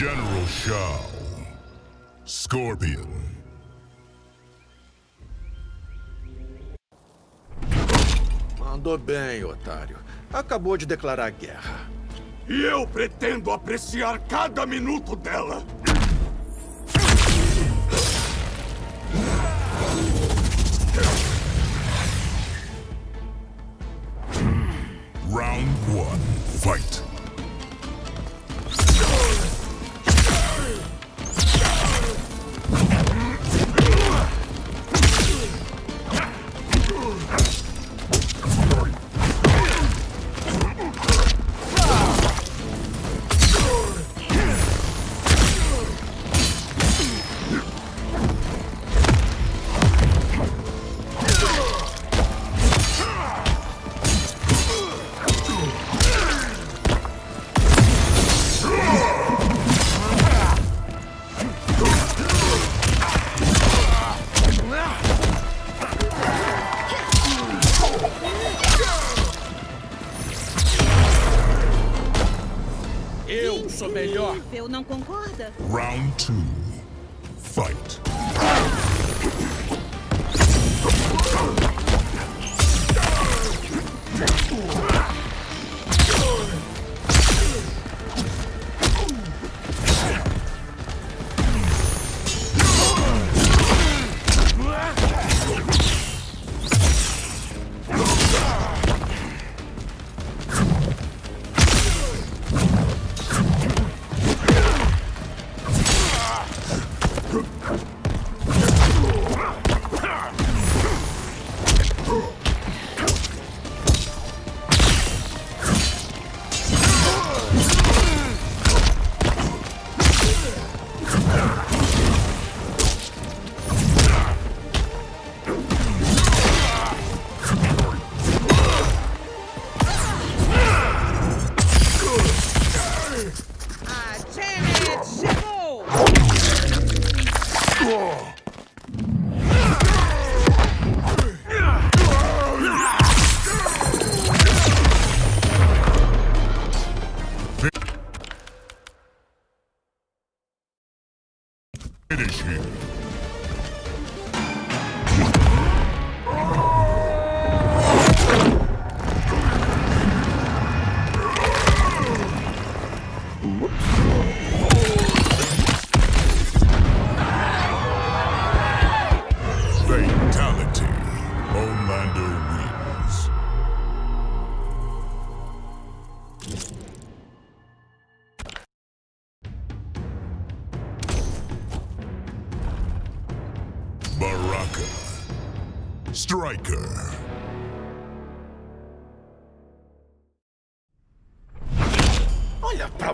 General Shao. Scorpion. Mandou bem, otário. Acabou de declarar guerra. E eu pretendo apreciar cada minuto dela. Round one, fight. Não concorda? Round two, fight.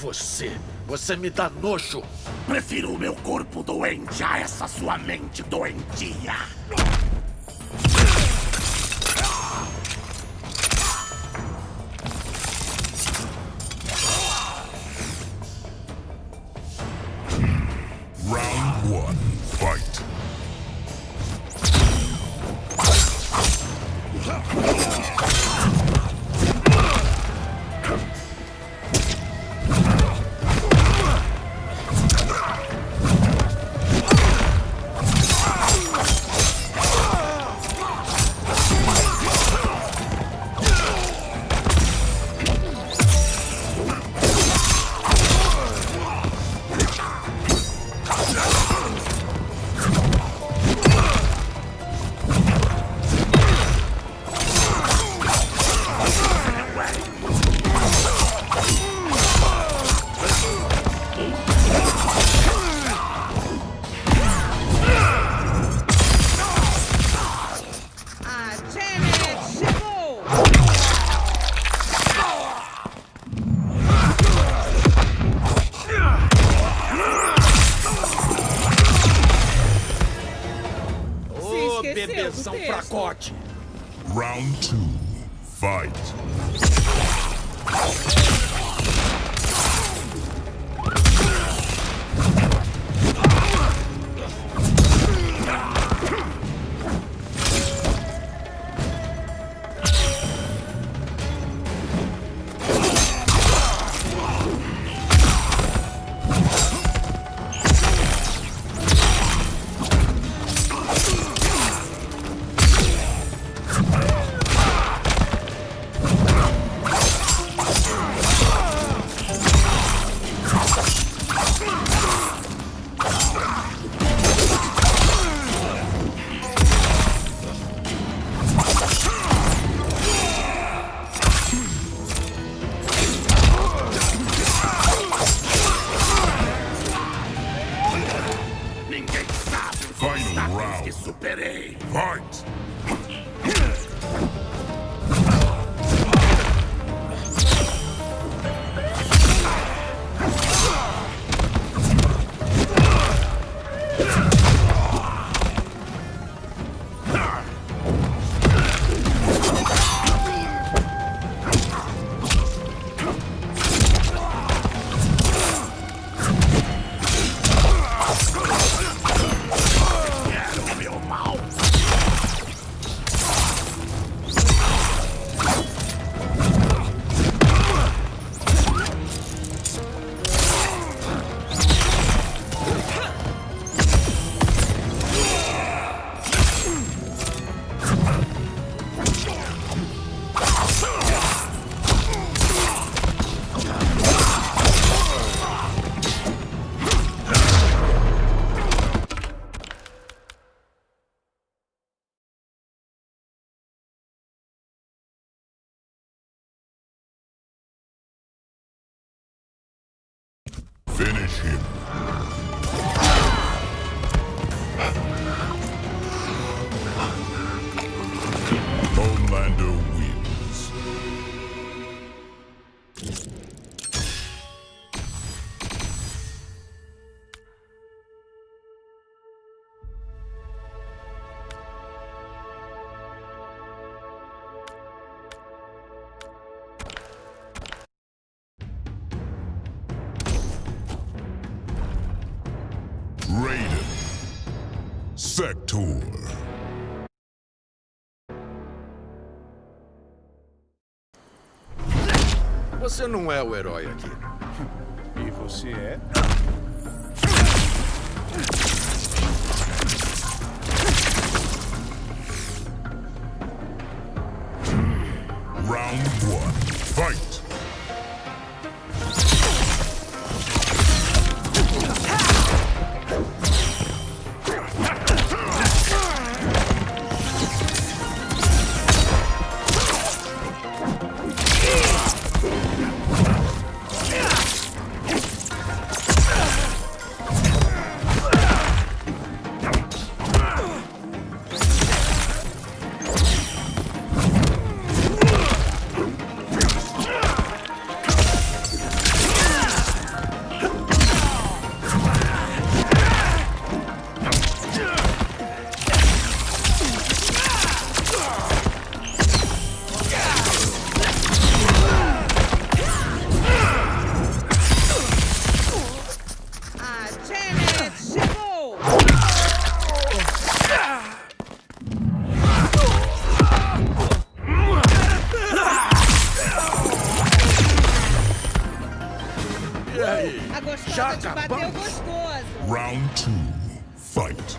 Você. Você me dá nojo. Prefiro o meu corpo doente a essa sua mente doentia. Texto. fracote. Round two, fight. Finish him. Raiden. Sector. Você não é o herói aqui. E você é? Round one. Fight. Bateu gostoso! Round two. Fight.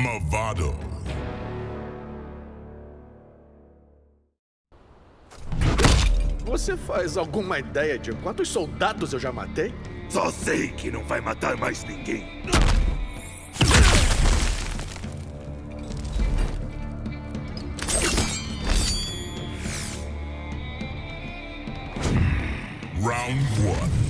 Movado. Você faz alguma ideia de quantos soldados eu já matei? Só sei que não vai matar mais ninguém. Round 1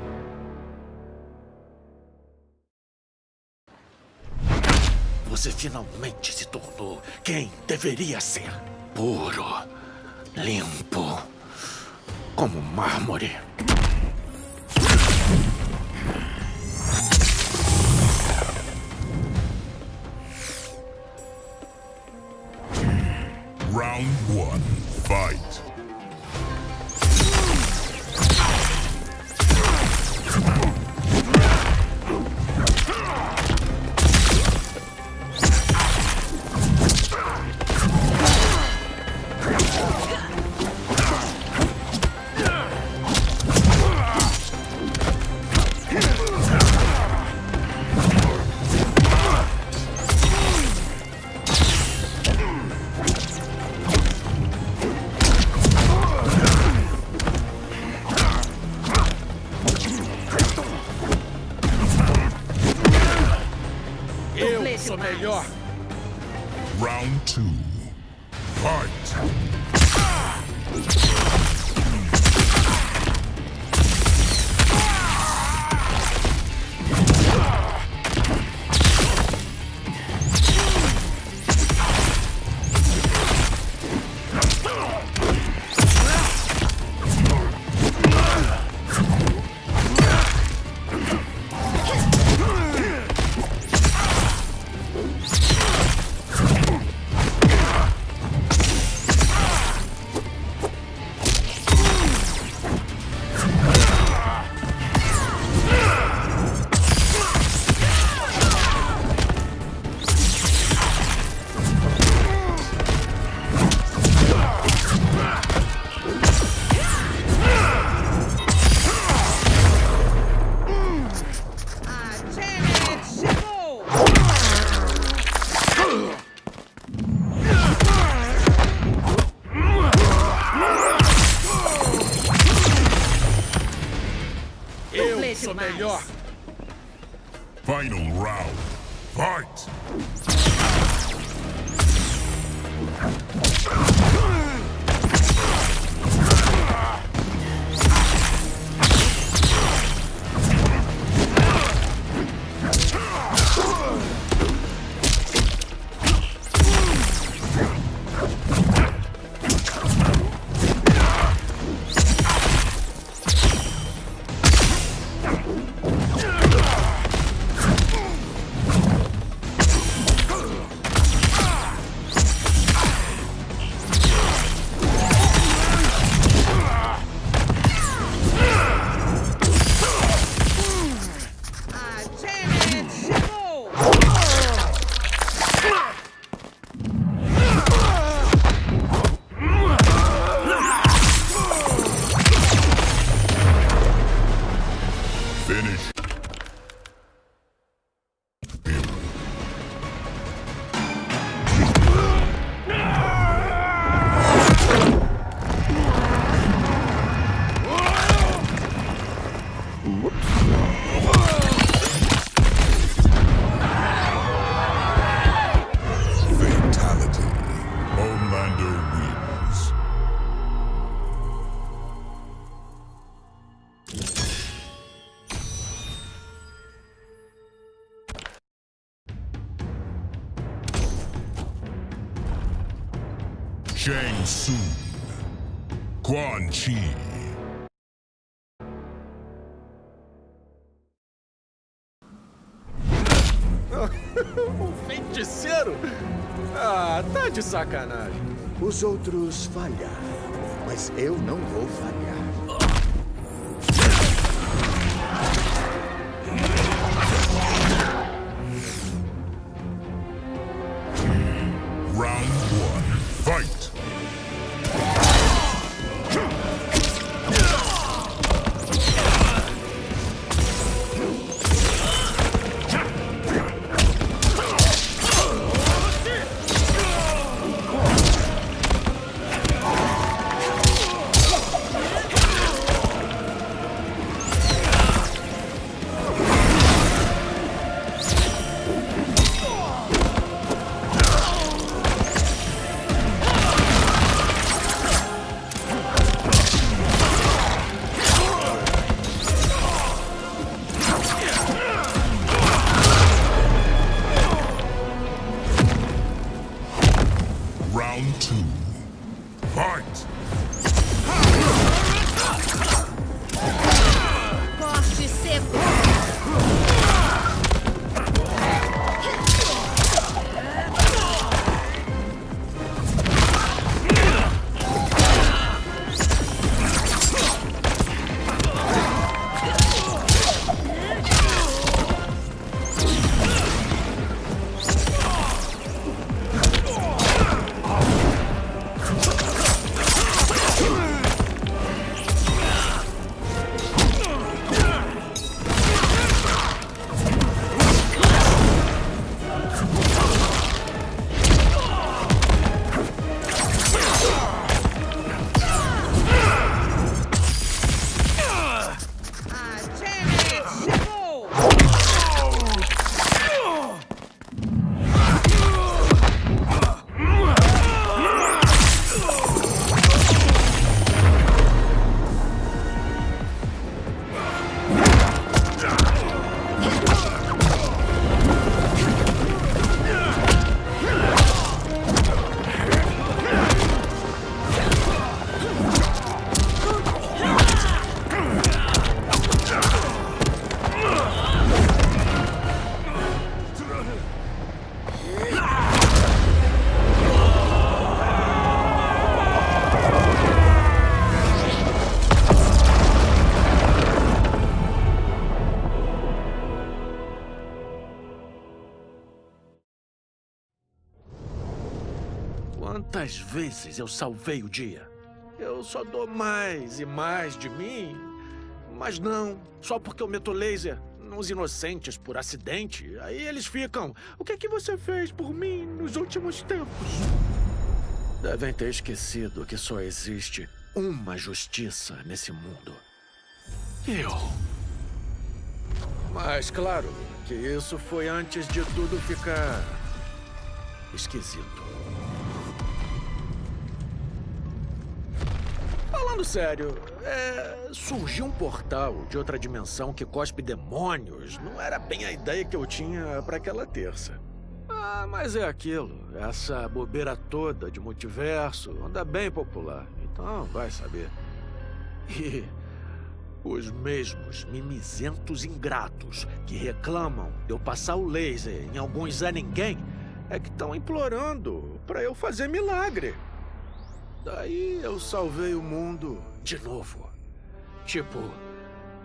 Você finalmente se tornou quem deveria ser. Puro, limpo, como mármore. Complete sou mais. melhor. Round two, fight. Final round, fight. Shang Tsung. Quan Chi. Um feiticeiro? Ah, tá de sacanagem. Os outros falharam, mas eu não vou falhar. Quantas vezes eu salvei o dia? Eu só dou mais e mais de mim. Mas não, só porque eu meto laser nos inocentes por acidente, aí eles ficam. O que é que você fez por mim nos últimos tempos? Devem ter esquecido que só existe uma justiça nesse mundo. Eu. Mas claro que isso foi antes de tudo ficar esquisito. Falando sério, é, surgiu um portal de outra dimensão que cospe demônios. Não era bem a ideia que eu tinha para aquela terça. Ah, mas é aquilo. Essa bobeira toda de multiverso anda bem popular. Então, vai saber. E os mesmos mimizentos ingratos que reclamam de eu passar o laser em alguns Zé Ninguém é que estão implorando para eu fazer milagre. Daí eu salvei o mundo de novo. Tipo,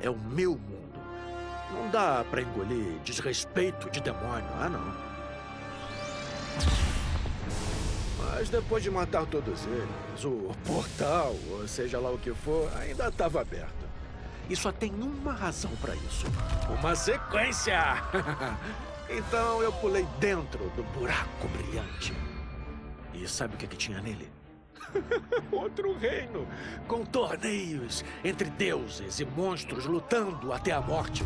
é o meu mundo. Não dá pra engolir desrespeito de demônio, ah não. Mas depois de matar todos eles, o portal, ou seja lá o que for, ainda estava aberto. E só tem uma razão pra isso: uma sequência! então eu pulei dentro do buraco brilhante. E sabe o que, que tinha nele? Outro reino, com torneios entre deuses e monstros lutando até a morte.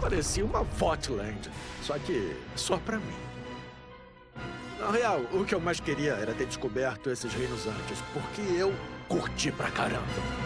Parecia uma Votland, só que só pra mim. Na real, o que eu mais queria era ter descoberto esses reinos antes, porque eu curti pra caramba.